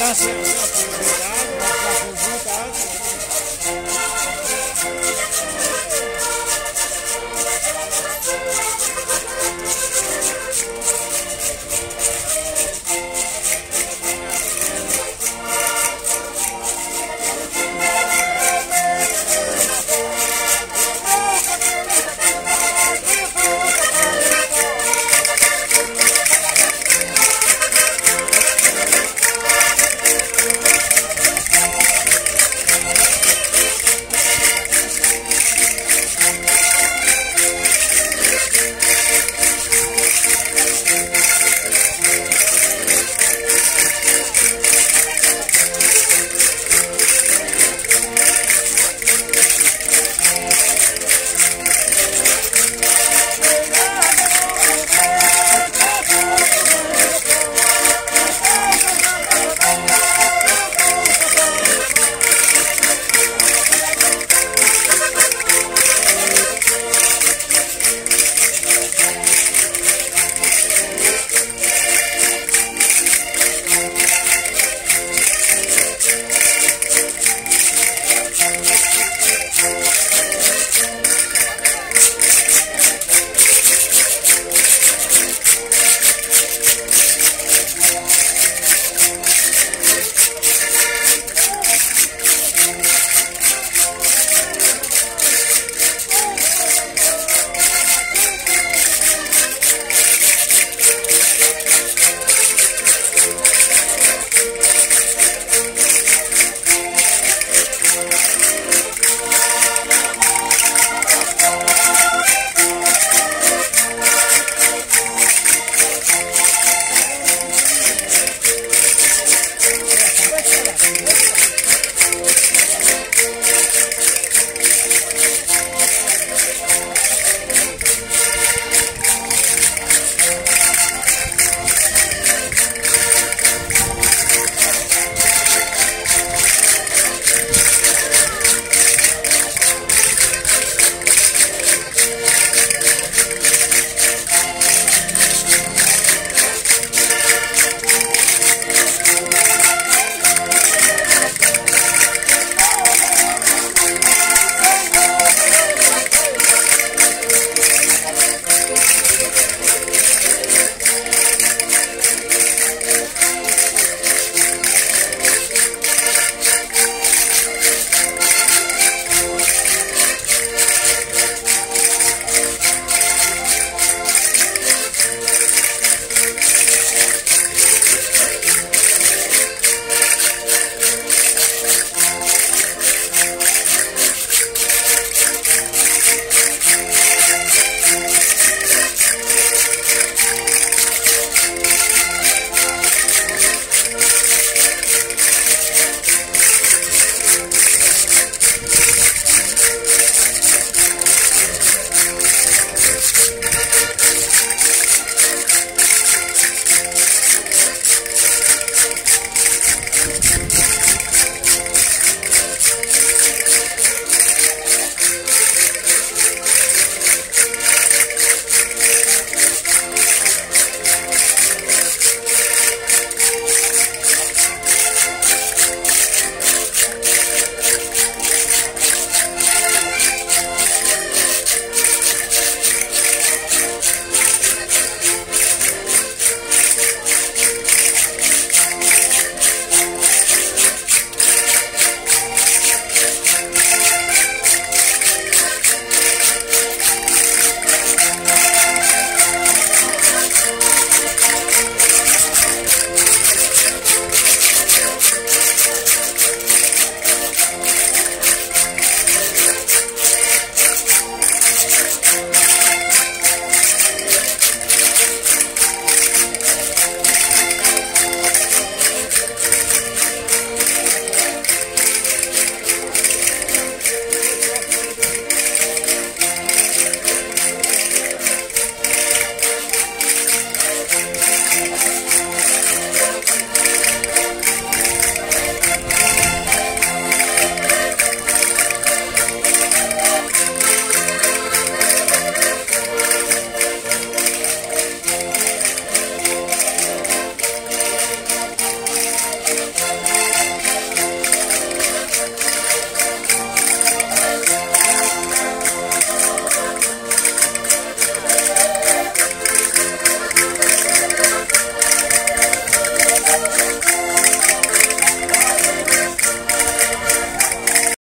Gracias.